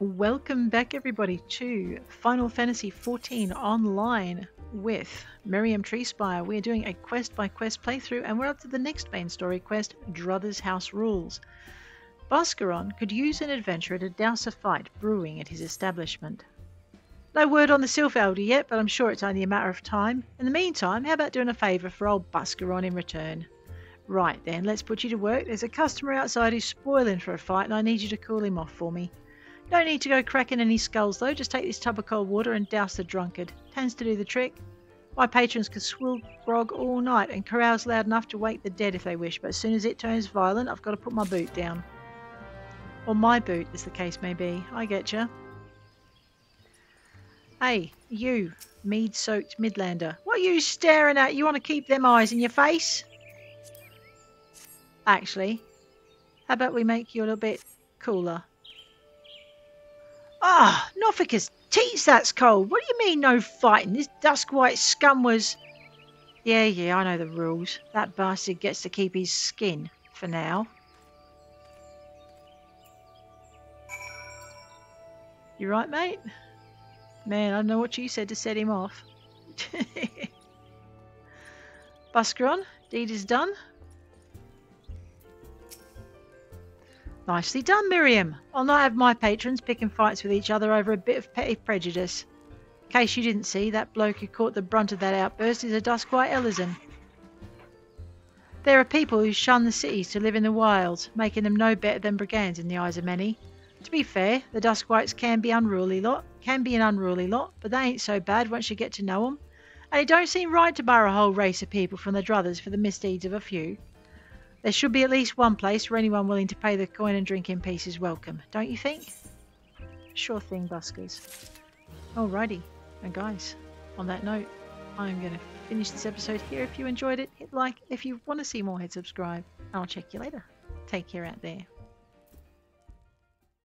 Welcome back, everybody, to Final Fantasy XIV Online with Mirriam Treespire. We're doing a quest by quest playthrough, and we're up to the next main story quest Druther's House Rules. Buscarron could use an adventurer to douse a fight brewing at his establishment. No word on the Sylph Elder yet, but I'm sure it's only a matter of time. In the meantime, how about doing a favour for old Buscarron in return? Right then, let's put you to work. There's a customer outside who's spoiling for a fight, and I need you to cool him off for me. No need to go cracking any skulls though, just take this tub of cold water and douse the drunkard. Tends to do the trick. My patrons can swill grog all night and carouse loud enough to wake the dead if they wish, but as soon as it turns violent, I've got to put my boot down. Or my boot, as the case may be. I get you. Hey, you, mead soaked Midlander. What are you staring at? You want to keep them eyes in your face? Actually, how about we make you a little bit cooler? Ah, Nophica's, teats that's cold. What do you mean no fighting? This dusk white scum was. Yeah, yeah, I know the rules. That bastard gets to keep his skin for now. You right, mate? Man, I don't know what you said to set him off. Buscarron, deed is done. Nicely done, Mirriam. I'll not have my patrons picking fights with each other over a bit of petty prejudice. In case you didn't see, that bloke who caught the brunt of that outburst is a Duskwhite Elezen. There are people who shun the cities to live in the wilds, making them no better than brigands in the eyes of many. To be fair, the Duskwhites can be unruly lot, can be an unruly lot, but they ain't so bad once you get to know 'em. And it don't seem right to bar a whole race of people from the druthers for the misdeeds of a few. There should be at least one place where anyone willing to pay the coin and drink in peace is welcome, don't you think? Sure thing, buskers. Alrighty, and guys, on that note, I'm going to finish this episode here. If you enjoyed it, hit like. If you want to see more, hit subscribe. I'll check you later. Take care out there.